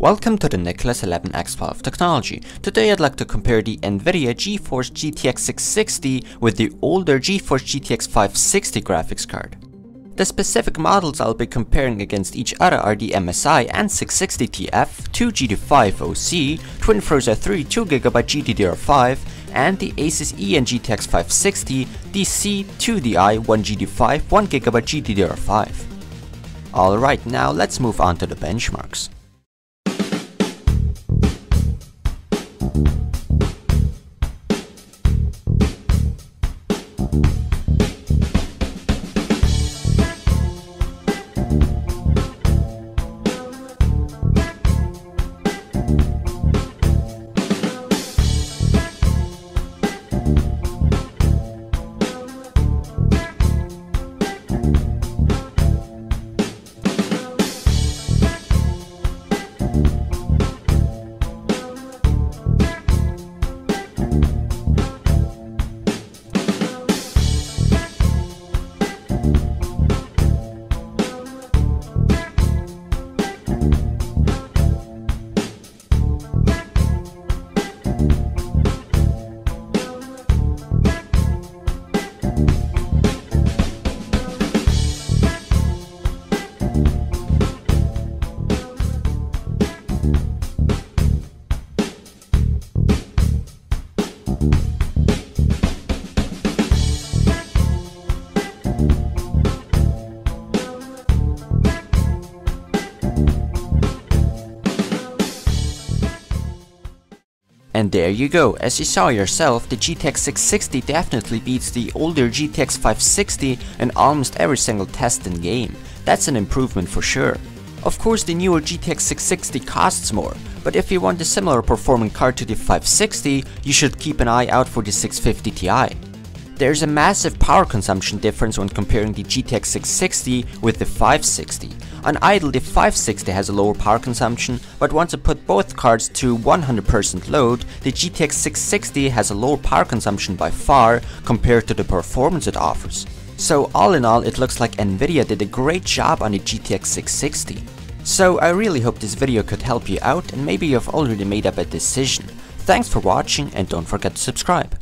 Welcome to the Nicolas 11 X12 technology. Today I'd like to compare the Nvidia GeForce GTX 660 with the older GeForce GTX 560 graphics card. The specific models I'll be comparing against each other are the MSI and 660TF, 2GD5 OC, Twin Frozr 3 2GB GDDR5, and the Asus EN GTX 560, the C2DI 1GD5 1GB GDDR5. Alright, now let's move on to the benchmarks. And there you go, as you saw yourself, the GTX 660 definitely beats the older GTX 560 in almost every single test in game. That's an improvement for sure. Of course the newer GTX 660 costs more, but if you want a similar performing card to the 560, you should keep an eye out for the 650 Ti. There's a massive power consumption difference when comparing the GTX 660 with the 560. On idle the 560 has a lower power consumption, but once you put both cards to 100% load, the GTX 660 has a lower power consumption by far compared to the performance it offers. So all in all it looks like Nvidia did a great job on the GTX 660. So I really hope this video could help you out and maybe you've already made up a decision. Thanks for watching and don't forget to subscribe.